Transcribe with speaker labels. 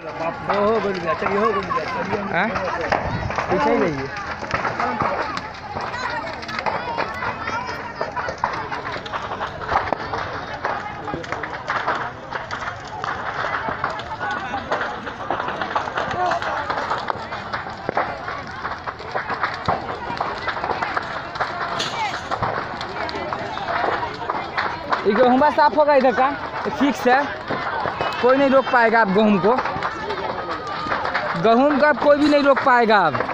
Speaker 1: हो हो
Speaker 2: गेहूँ साफ़ होगा इधर का फिक्स है। कोई नहीं रोक पाएगा आप गेहूँ को। गेहूँ का कोई भी नहीं रोक पाएगा अब।